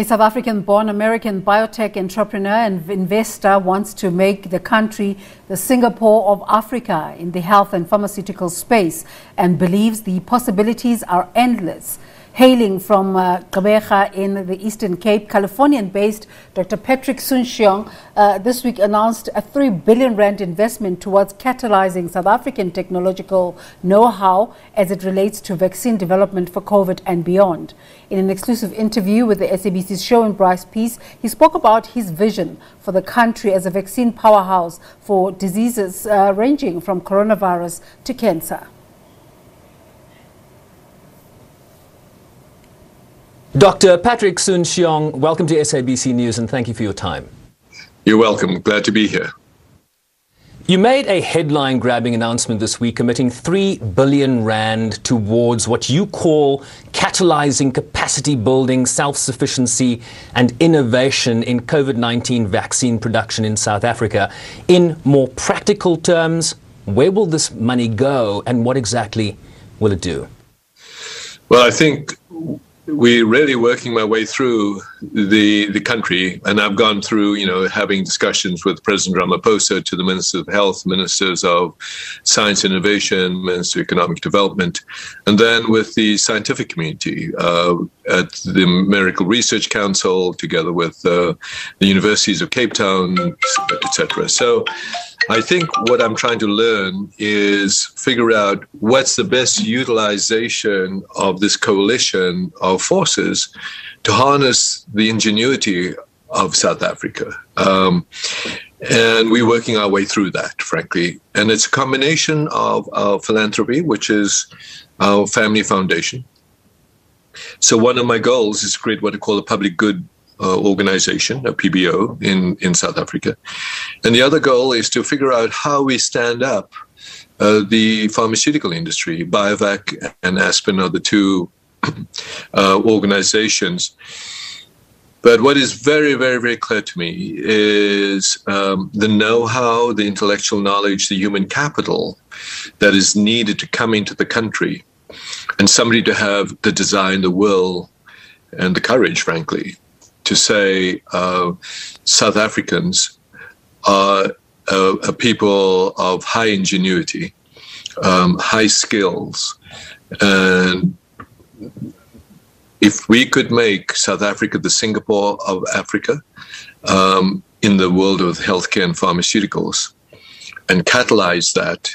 A South African born American biotech entrepreneur and investor wants to make the country the Singapore of Africa in the health and pharmaceutical space and believes the possibilities are endless. Hailing from uh, in the Eastern Cape, Californian-based Dr. Patrick Soon-Shiong uh, this week announced a 3 billion rand investment towards catalyzing South African technological know-how as it relates to vaccine development for COVID and beyond. In an exclusive interview with the SABC's Sherwin Bryce Pease, he spoke about his vision for the country as a vaccine powerhouse for diseases uh, ranging from coronavirus to cancer. Dr. Patrick Soon-Shiong, welcome to SABC News and thank you for your time. You're welcome. Glad to be here. You made a headline grabbing announcement this week committing 3 billion rand towards what you call catalyzing capacity building, self sufficiency, and innovation in COVID 19 vaccine production in South Africa. In more practical terms, where will this money go and what exactly will it do? Well, I think we're really working my way through the the country, and I've gone through, you know, having discussions with President Ramaphosa, to the Minister of Health, Ministers of Science Innovation, Minister of Economic Development, and then with the scientific community uh, at the Medical Research Council, together with uh, the universities of Cape Town, etc. So I think what I'm trying to learn is figure out what's the best utilization of this coalition forces to harness the ingenuity of South Africa. Um, and we're working our way through that, frankly. And it's a combination of our philanthropy, which is our family foundation. So one of my goals is to create what I call a public good uh, organization, a PBO, in, in South Africa. And the other goal is to figure out how we stand up uh, the pharmaceutical industry. BioVac and Aspen are the two uh, organizations. But what is very, very, very clear to me is um, the know how, the intellectual knowledge, the human capital that is needed to come into the country, and somebody to have the desire the will and the courage, frankly, to say uh, South Africans are a, a, people of high ingenuity, um, high skills, and if we could make South Africa the Singapore of Africa um, in the world of healthcare and pharmaceuticals, and catalyze that,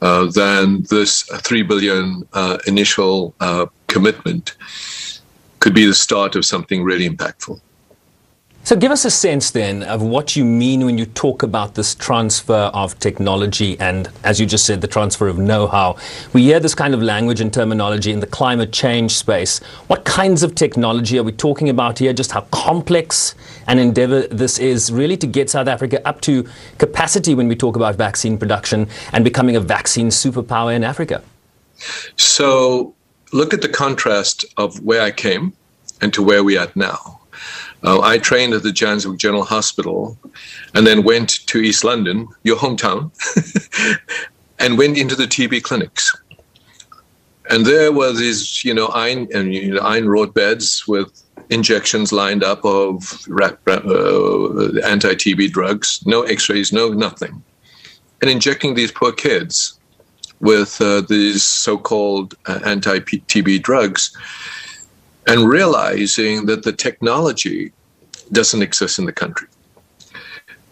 uh, then this three billion uh, initial uh, commitment could be the start of something really impactful. So give us a sense then of what you mean when you talk about this transfer of technology and, as you just said, the transfer of know-how. We hear this kind of language and terminology in the climate change space. What kinds of technology are we talking about here? Just how complex an endeavor this is really to get South Africa up to capacity when we talk about vaccine production and becoming a vaccine superpower in Africa? So look at the contrast of where I came and to where we are now. Uh, I trained at the Johannesburg General Hospital and then went to East London, your hometown, and went into the TB clinics. And there were these, you know, iron, and, you know, iron beds with injections lined up of uh, anti-TB drugs, no x-rays, no nothing. And injecting these poor kids with uh, these so-called uh, anti-TB drugs and realizing that the technology doesn't exist in the country.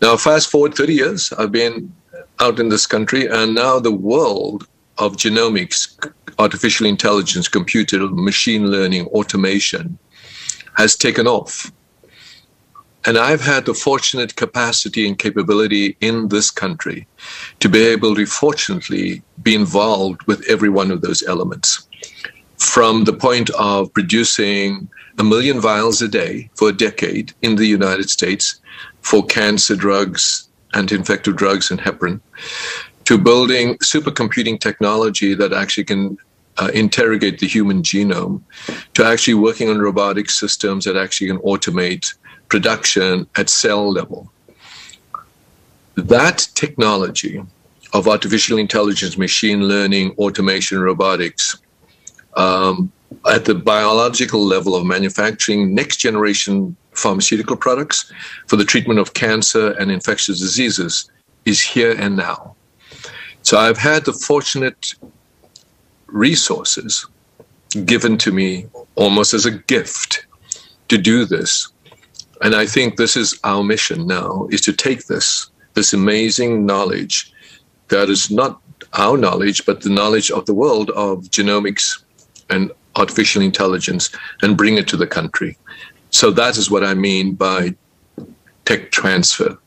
Now, fast forward 30 years, I've been out in this country, and now the world of genomics, artificial intelligence, computer, machine learning, automation has taken off. And I've had the fortunate capacity and capability in this country to be able to, fortunately, be involved with every one of those elements. From the point of producing a million vials a day for a decade in the United States for cancer drugs, anti-infective drugs, and heparin, to building supercomputing technology that actually can uh, interrogate the human genome, to actually working on robotic systems that actually can automate production at cell level. That technology of artificial intelligence, machine learning, automation, robotics um, at the biological level of manufacturing next generation pharmaceutical products for the treatment of cancer and infectious diseases is here and now. So I've had the fortunate resources given to me almost as a gift to do this. And I think this is our mission now is to take this, this amazing knowledge that is not our knowledge, but the knowledge of the world of genomics and artificial intelligence and bring it to the country. So that is what I mean by tech transfer.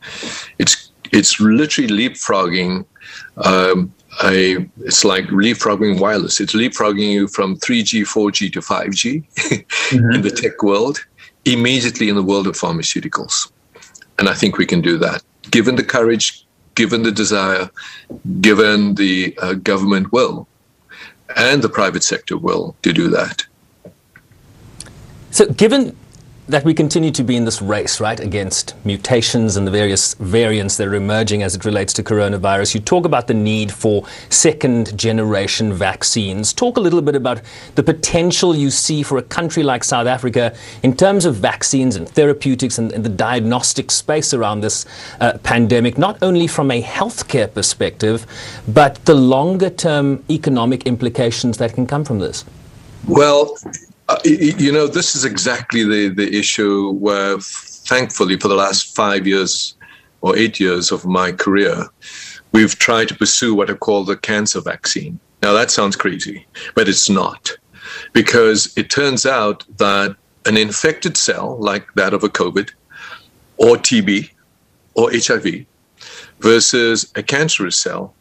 It's it's literally leapfrogging. Um, a, it's like leapfrogging wireless. It's leapfrogging you from 3G, 4G to 5G mm-hmm. in the tech world, immediately in the world of pharmaceuticals. And I think we can do that, given the courage, given the desire, given the uh, government will and the private sector will to do that. So, given that we continue to be in this race, right, against mutations and the various variants that are emerging as it relates to coronavirus. You talk about the need for second generation vaccines. Talk a little bit about the potential you see for a country like South Africa in terms of vaccines and therapeutics and, and the diagnostic space around this uh, pandemic, not only from a healthcare perspective, but the longer term economic implications that can come from this. Well, uh, you know, this is exactly the, the issue where, thankfully, for the last five years or eight years of my career, we've tried to pursue what I call the cancer vaccine. Now, that sounds crazy, but it's not. Because it turns out that an infected cell, like that of a COVID, or TB, or HIV, versus a cancerous cell,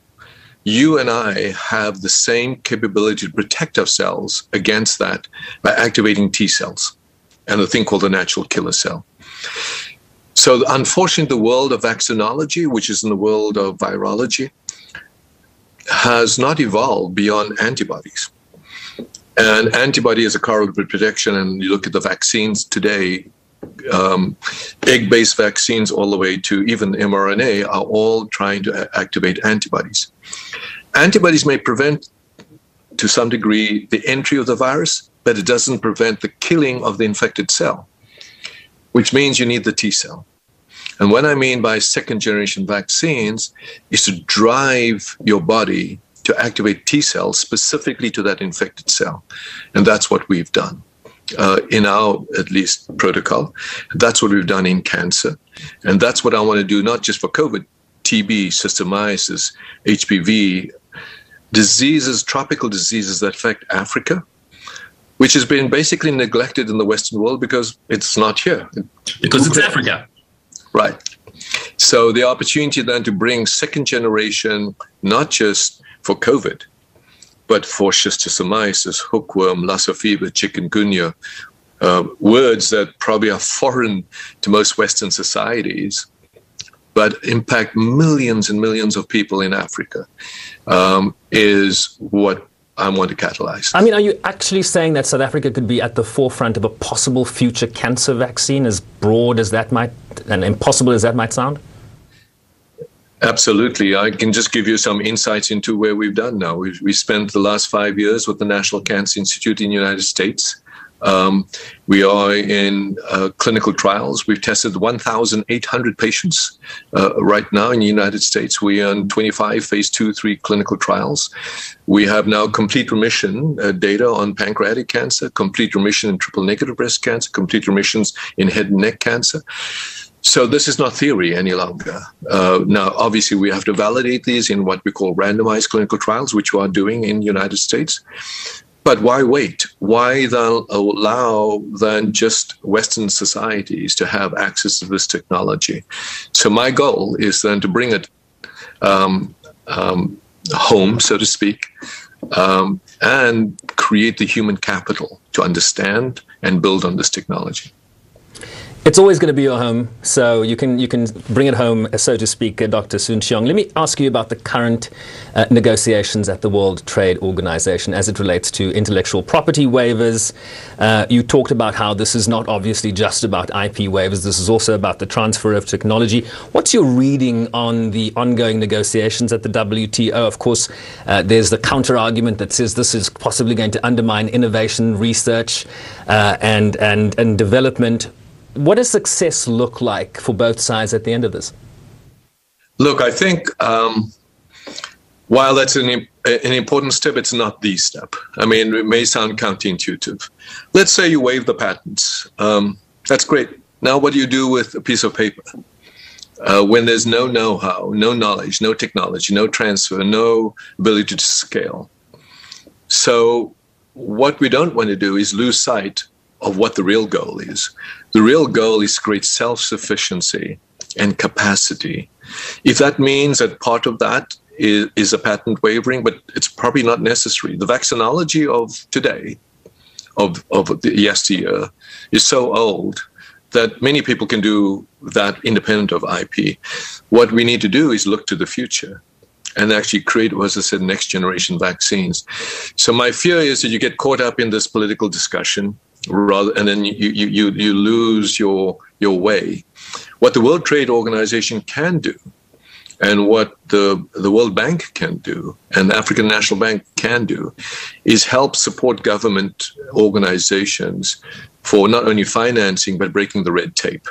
you and I have the same capability to protect ourselves against that by activating T cells and a thing called the natural killer cell. So, unfortunately, the world of vaccinology, which is in the world of virology, has not evolved beyond antibodies. And antibody is a correlative protection, and you look at the vaccines today, um, egg-based vaccines all the way to even mRNA are all trying to activate antibodies. Antibodies may prevent, to some degree, the entry of the virus, but it doesn't prevent the killing of the infected cell, which means you need the T cell. And what I mean by second generation vaccines is to drive your body to activate T cells specifically to that infected cell. And that's what we've done uh, in our at least protocol. That's what we've done in cancer, and that's what I want to do not just for COVID, TB, schistosomiasis, HPV, diseases, tropical diseases that affect Africa, which has been basically neglected in the Western world because it's not here. Because it's Africa. Right. So the opportunity then to bring second generation, not just for COVID, but for schistosomiasis, hookworm, Lassa fever, chikungunya, uh, words that probably are foreign to most Western societies, but impact millions and millions of people in Africa, um, is what I want to catalyze. I mean, are you actually saying that South Africa could be at the forefront of a possible future cancer vaccine, as broad as that might and impossible as that might sound? Absolutely. I can just give you some insights into where we've done now. We've, we spent the last five years with the National Cancer Institute in the United States. Um, we are in uh, clinical trials. We've tested 1,800 patients uh, right now in the United States. We are in 25 phase two, three clinical trials. We have now complete remission uh, data on pancreatic cancer, complete remission in triple negative breast cancer, complete remissions in head and neck cancer. So this is not theory any longer. Uh, now, obviously, we have to validate these in what we call randomized clinical trials, which we are doing in the United States. But why wait? Why then allow then just Western societies to have access to this technology? So my goal is then to bring it um, um, home, so to speak, um, and create the human capital to understand and build on this technology. It's always going to be your home, so you can you can bring it home, so to speak, uh, Dr. Soon Shiong. Let me ask you about the current uh, negotiations at the World Trade Organization as it relates to intellectual property waivers. Uh, you talked about how this is not obviously just about IP waivers. This is also about the transfer of technology. What's your reading on the ongoing negotiations at the WTO? Of course, uh, there's the counter argument that says this is possibly going to undermine innovation, research, uh, and and and development what does success look like for both sides at the end of this? Look, I think um, while that's an, an important step, it's not the step. I mean, it may sound counterintuitive. Let's say you waive the patents. Um, that's great. Now, what do you do with a piece of paper? Uh, when there's no know how, no knowledge, no technology, no transfer, no ability to scale. So, what we don't want to do is lose sight of what the real goal is. The real goal is to create self sufficiency and capacity. If that means that part of that is, is, a patent wavering, but it's probably not necessary. The vaccinology of today, of, of the yesteryear, is so old that many people can do that independent of IP. What we need to do is look to the future and actually create, as I said, next generation vaccines. So my fear is that you get caught up in this political discussion rather and then you, you, you, lose your your way. What the World Trade Organization can do and what the, the World Bank can do and the African National Bank can do is help support government organizations for not only financing but breaking the red tape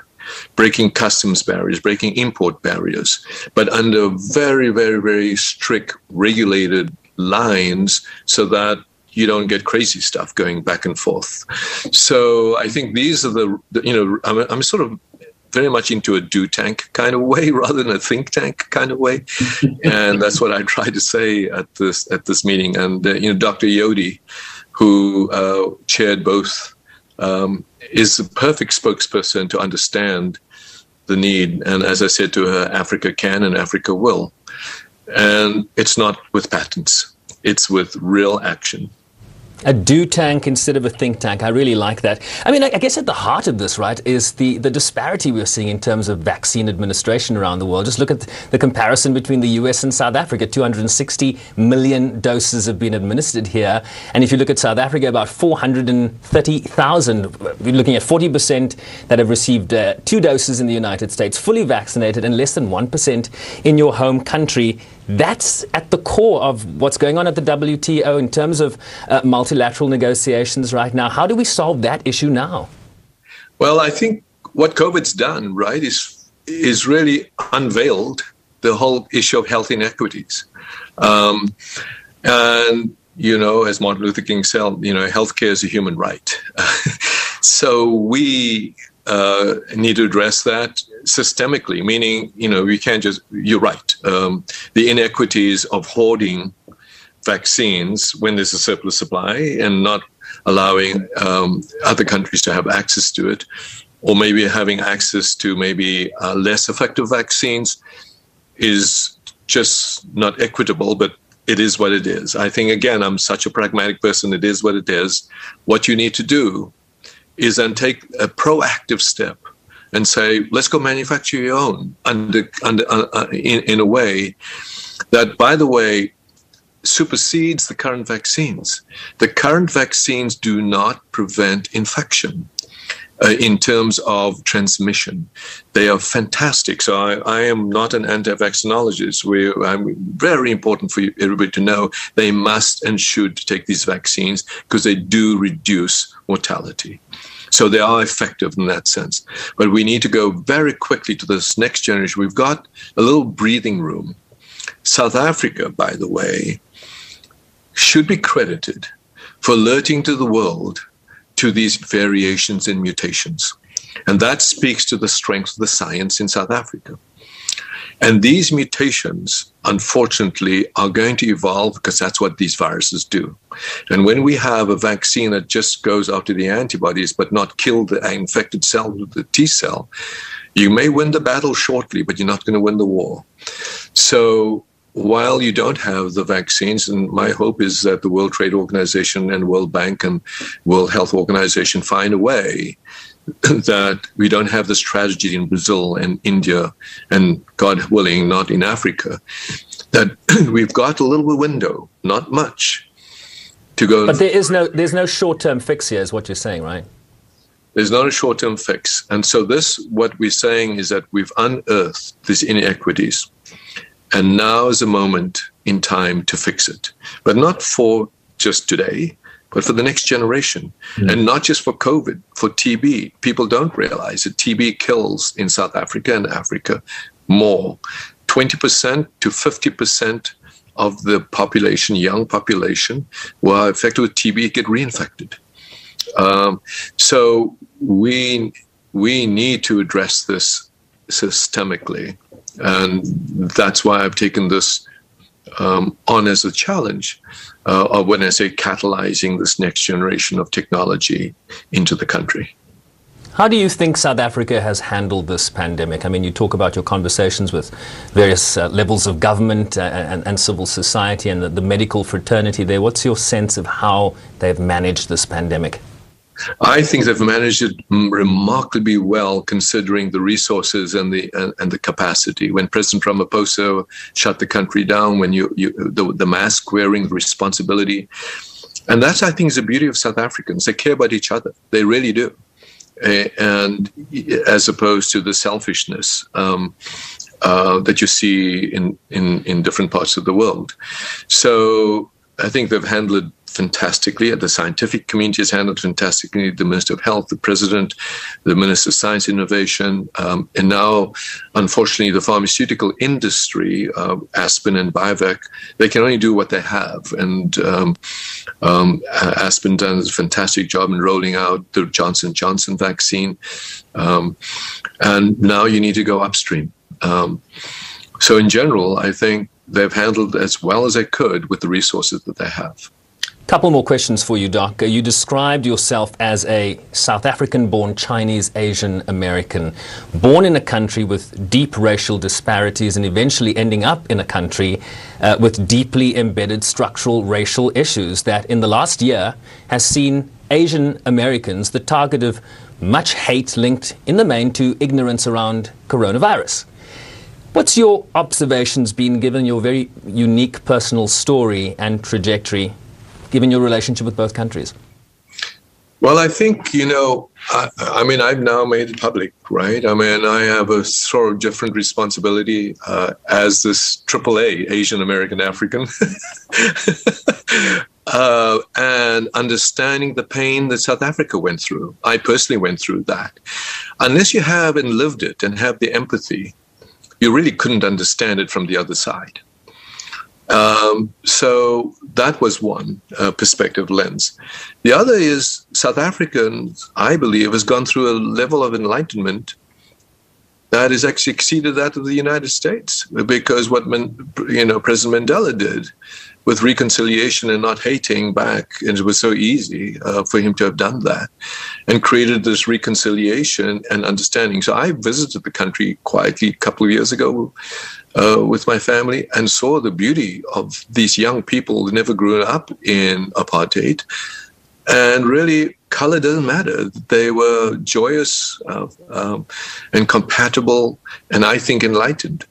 breaking customs barriers, breaking import barriers, but under very, very, very strict regulated lines so that you don't get crazy stuff going back and forth. So I think these are the, you know, I'm, I'm sort of very much into a do tank kind of way rather than a think tank kind of way, and that's what I try to say at this at this meeting. And uh, you know, Dr. Ngozi, who uh, chaired both, um, is the perfect spokesperson to understand the need. And as I said to her, Africa can and Africa will, and it's not with patents; it's with real action a do tank instead of a think tank. I really like that. I mean, I, guess at the heart of this, right, is the, the disparity we're seeing in terms of vaccine administration around the world. Just look at the comparison between the US and South Africa. 260 million doses have been administered here. And if you look at South Africa, about 430,000. We're looking at 40% that have received uh, two doses in the United States, fully vaccinated, and less than 1% in your home country. That's at the core of what's going on at the WTO in terms of uh, multilateral negotiations right now. How do we solve that issue now? Well, I think what COVID's done, right, is is really unveiled the whole issue of health inequities. Um, and you know, as Martin Luther King said, you know, healthcare is a human right. so we uh, need to address that systemically, meaning, you know, we can't just, you're right. Um, the inequities of hoarding vaccines when there's a surplus supply and not allowing um, other countries to have access to it, or maybe having access to maybe uh, less effective vaccines is just not equitable, but it is what it is. I think, again, I'm such a pragmatic person, it is what it is. What you need to do is then take a proactive step and say, let's go manufacture your own under, under, uh, uh, in, in a way that, by the way, supersedes the current vaccines. The current vaccines do not prevent infection. Uh, in terms of transmission. They are fantastic. So I, I am not an anti-vaccinologist. We, I'm very important for everybody to know they must and should take these vaccines because they do reduce mortality. So they are effective in that sense. But we need to go very quickly to this next generation. We've got a little breathing room. South Africa, by the way, should be credited for alerting to the world to these variations and mutations. And that speaks to the strength of the science in South Africa. And these mutations, unfortunately, are going to evolve because that's what these viruses do. And when we have a vaccine that just goes after the antibodies but not kill the infected cell with the T cell, you may win the battle shortly, but you're not going to win the war. So while you don't have the vaccines, and my hope is that the World Trade Organization and World Bank and World Health Organization find a way that we don't have this tragedy in Brazil and India, and God willing, not in Africa. That we've got a little window, not much, to go. But there is no there's no short term fix here, is what you're saying, right? There's not a short term fix, and so this what we're saying is that we've unearthed these inequities, and now is a moment in time to fix it, but not for just today, but for the next generation. Mm. And not just for COVID, for TB. People don't realize that TB kills in South Africa and Africa more 20% to 50% of the population, young population, who are affected with TB get reinfected. Um, so we we need to address this systemically, and that's why I've taken this um, on as a challenge uh, or when I say catalyzing this next generation of technology into the country. How do you think South Africa has handled this pandemic? I mean, you talk about your conversations with various uh, levels of government uh, and, and, civil society and the, the medical fraternity there. What's your sense of how they've managed this pandemic? I think they've managed it remarkably well, considering the resources and the and, and, the capacity. When President Ramaphosa shut the country down, when you, you the, the mask wearing, responsibility, and that's I think is the beauty of South Africans. They care about each other. They really do, and as opposed to the selfishness. Um, uh, that you see in, in, in different parts of the world. So I think they've handled fantastically. The scientific community has handled fantastically. The Minister of Health, the President, the Minister of Science Innovation, um, and now, unfortunately, the pharmaceutical industry, uh, Aspen and Biovac, they can only do what they have. And um, um, Aspen does a fantastic job in rolling out the Johnson Johnson vaccine. Um, and now you need to go upstream. Um, so, in general, I think they've handled as well as they could with the resources that they have. Couple more questions for you, Doc. You described yourself as a South African born Chinese Asian American, born in a country with deep racial disparities and eventually ending up in a country uh, with deeply embedded structural racial issues that in the last year has seen Asian Americans the target of much hate linked in the main to ignorance around coronavirus. What's your observations been given your very unique personal story and trajectory given your relationship with both countries? Well, I think, you know, I, I, mean, I've now made it public, right? I mean, I have a sort of different responsibility uh, as this AAA Asian American African. uh, and understanding the pain that South Africa went through. I personally went through that. Unless you have and lived it and have the empathy, you really couldn't understand it from the other side. Um, so that was one uh, perspective lens. The other is South Africans, I believe, has gone through a level of enlightenment that has actually exceeded that of the United States because what you know President Mandela did with reconciliation and not hating back, and it was so easy uh, for him to have done that, and created this reconciliation and understanding. So I visited the country quietly a couple of years ago uh, with my family and saw the beauty of these young people who never grew up in apartheid. And really, color doesn't matter. They were joyous uh, um, and compatible, and I think enlightened.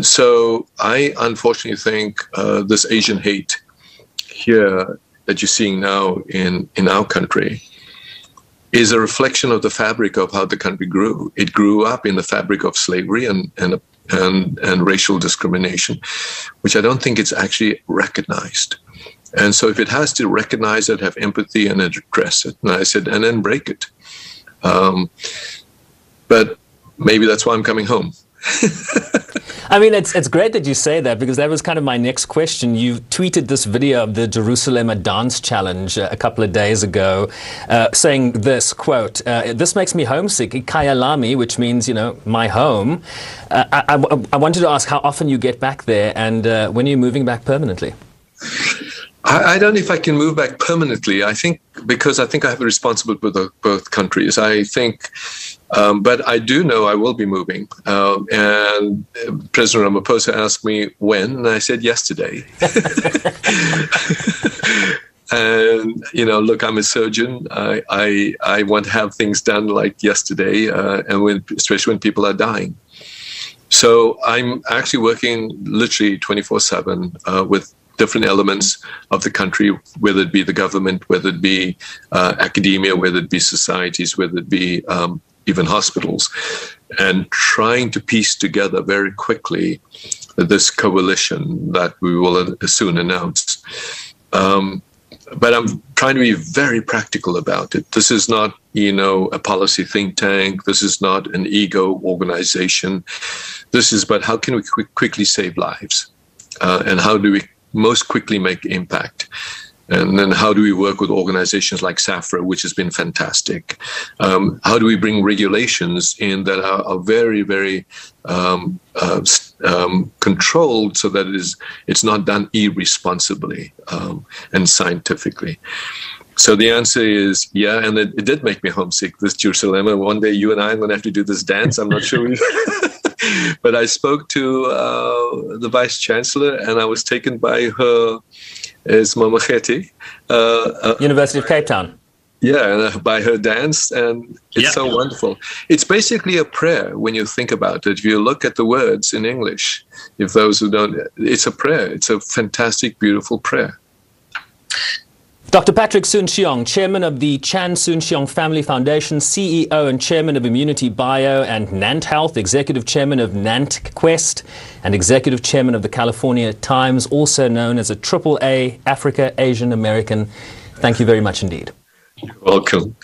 So I unfortunately think uh, this Asian hate here that you're seeing now in, in our country is a reflection of the fabric of how the country grew. It grew up in the fabric of slavery and, and and, and racial discrimination, which I don't think it's actually recognized. And so if it has to recognize it, have empathy and address it, and I said, and then break it. Um, but maybe that's why I'm coming home. I mean, it's, it's great that you say that because that was kind of my next question. You tweeted this video of the Jerusalema Dance Challenge uh, a couple of days ago, uh, saying this quote: uh, "This makes me homesick, Kyalami, which means you know my home." Uh, I, I, I, wanted to ask how often you get back there, and uh, when are you moving back permanently? I, I, don't know if I can move back permanently. I think because I think I have a responsibility with both countries. I think um, but I do know I will be moving. Um, and President Ramaphosa asked me when, and I said yesterday. and you know, look, I'm a surgeon. I I, I want to have things done like yesterday, uh, and when especially when people are dying. So I'm actually working literally 24 uh, 7 with different elements of the country, whether it be the government, whether it be uh, academia, whether it be societies, whether it be um, even hospitals, and trying to piece together very quickly this coalition that we will soon announce. Um, but I'm trying to be very practical about it. This is not, you know, a policy think tank. This is not an ego organization. This is about how can we qu- quickly save lives, uh, and how do we most quickly make impact. And then how do we work with organizations like SAHPRA, which has been fantastic? Um, how do we bring regulations in that are, are very, very um, uh, um, controlled so that it is it's not done irresponsibly um, and scientifically? So the answer is yeah, and it, it, did make me homesick. This Jerusalema. One day you and I are going to have to do this dance. I'm not sure. but I spoke to uh, the vice chancellor, and I was taken by her as Mamokgethi, uh, uh, University of Cape Town. Yeah, by her dance, and it's so wonderful. It's basically a prayer when you think about it. If you look at the words in English, if those who don't, it's a prayer. It's a fantastic, beautiful prayer. Dr. Patrick Soon-Shiong, Chairman of the Chan Soon-Shiong Family Foundation, CEO and Chairman of ImmunityBio and NantHealth, Executive Chairman of Nant Quest, and Executive Chairman of the California Times, also known as a Triple A Africa Asian American. Thank you very much indeed. You're welcome.